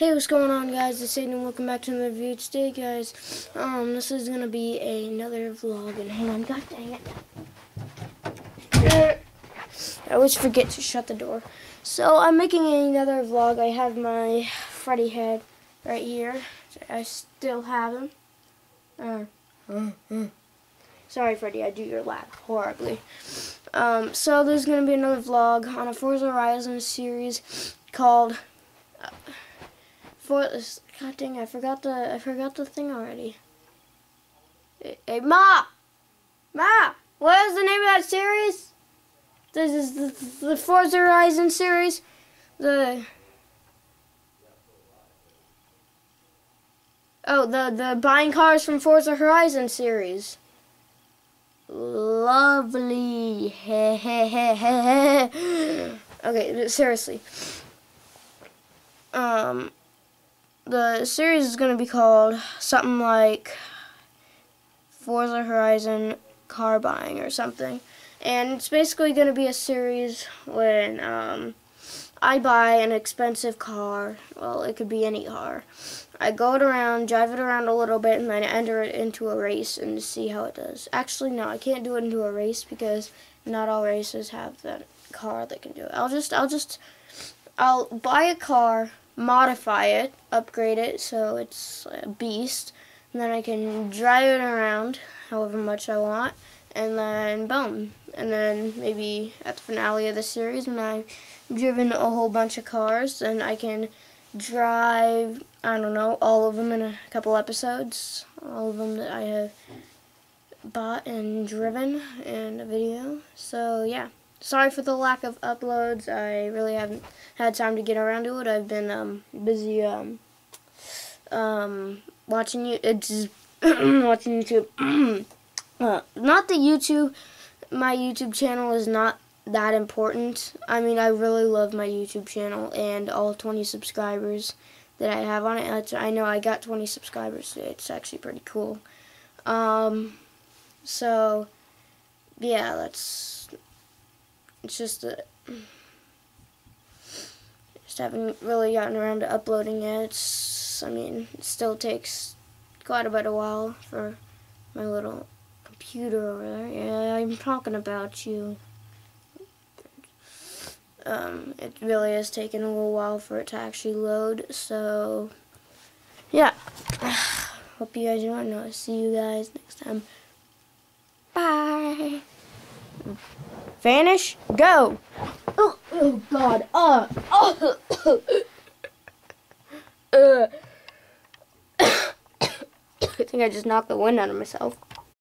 Hey, what's going on, guys? It's Aiden. Welcome back to another video today, guys. Um, this is gonna be another vlog, and hang on, god dang it. I always forget to shut the door. So I'm making another vlog. I have my Freddy head right here. I still have him. Uh, uh. Sorry, Freddy, I do your lap horribly. Um, so there's gonna be another vlog on a Forza Horizon series called. Uh, for God dang, I forgot the I forgot the thing already. Hey, hey, Ma, Ma, what is the name of that series? This is the, the Forza Horizon series. The oh the the buying cars from Forza Horizon series. Lovely. okay, seriously. Um the series is going to be called something like Forza Horizon car buying or something. And it's basically going to be a series when um, I buy an expensive car. Well, it could be any car. I go it around, drive it around a little bit, and then enter it into a race and see how it does. Actually, no, I can't do it into a race because not all races have that car that can do it. I'll just, I'll just, I'll buy a car modify it, upgrade it so it's a beast, and then I can drive it around however much I want, and then boom. And then maybe at the finale of the series when I've driven a whole bunch of cars, then I can drive, I don't know, all of them in a couple episodes, all of them that I have bought and driven in a video. So yeah sorry for the lack of uploads. I really haven't had time to get around to it. I've been um, busy um, um, watching you. It's watching YouTube. uh, not the YouTube. My YouTube channel is not that important. I mean, I really love my YouTube channel and all 20 subscribers that I have on it. I know I got 20 subscribers. It's actually pretty cool. Um, so, yeah, that's it's just that just haven't really gotten around to uploading yet. It's, I mean, it still takes quite a bit of while for my little computer over there. Yeah, I'm talking about you. Um, it really has taken a little while for it to actually load, so yeah. Hope you guys enjoyed, I'll see you guys next time. Bye! Vanish, go. Oh, oh God. Uh, oh. uh. I think I just knocked the wind out of myself.